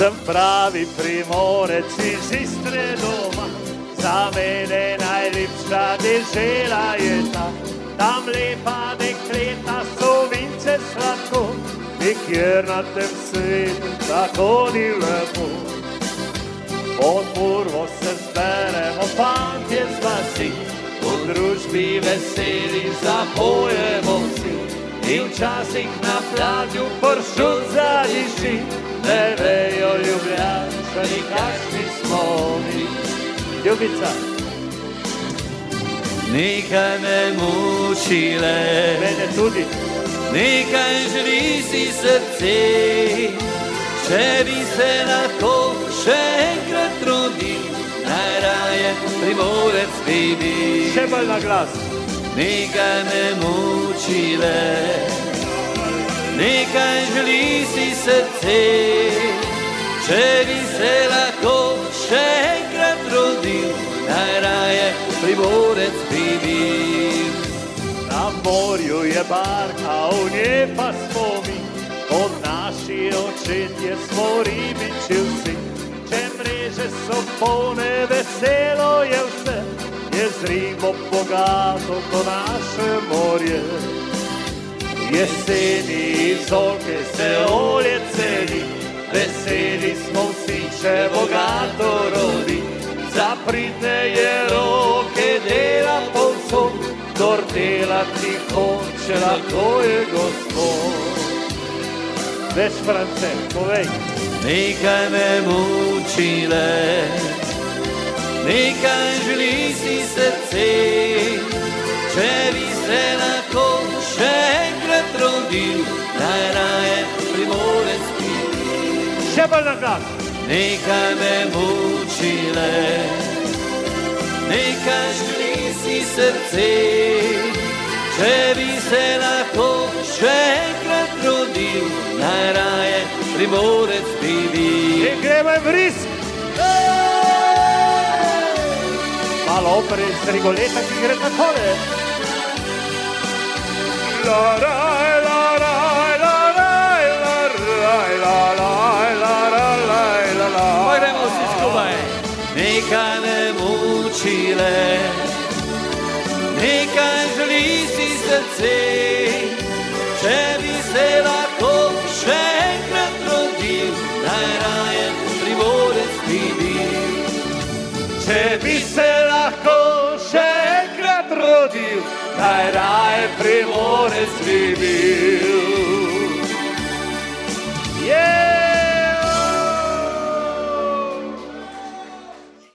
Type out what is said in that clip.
Sem pravi primorec iz Istre doma, za mene najlepša dežela je ta. Tam lepa dekleta so vince sladko, nikjer na tem svetu tako ni lepo. Pod murvo se zberemo, fantje z vasi, v družbi veseli zapojemo. In včasih na plažu pršut zadiši, ne vejo ljubljančani, kakšni smo mi. Ljubica, Nekaj me muči le, mene tudi, nekaj želi si srce. Če bi se lahko še enkrat rodil, najraje primorec bi bil. še bolj na glas. Nekaj me muči le, nekaj želi si srce. Če bi se lahko še enkrat rodil, najraje primorec bi bil. Na morju je barka, v njej pa smo mi, od naši očetje smo ribiči ribo bogato to naše morje. Jeseni iz oke se olje celi, veseli smo vsi, če bogato rodi. Zaprite je roke, dela povsod, kdor delati hoče, lahko je gospod. Veš, France, povej, Nekaj me muči le, nekaj želi si srce. Če bi se lahko še enkrat rodil, najraje primorec bi bil. še bolj na glas. Nekaj me muči le, nekaj želi si srce. Če bi se lahko še enkrat rodil, najraje primorec bi bil. In gremo v risk. Malo opere iz Rigoleta, ki gre takole. La, ra, la, ra, la, ra, la, ra, la, la, la, ra, la, la, la. Gremo vsi skupaj. Nekaj me muči le, nekaj želi si srce. Če bi se lahko še enkrat rodil, najraje primorec bi bil. Če bi se še enkrat rodil, najraje primorec bi bil.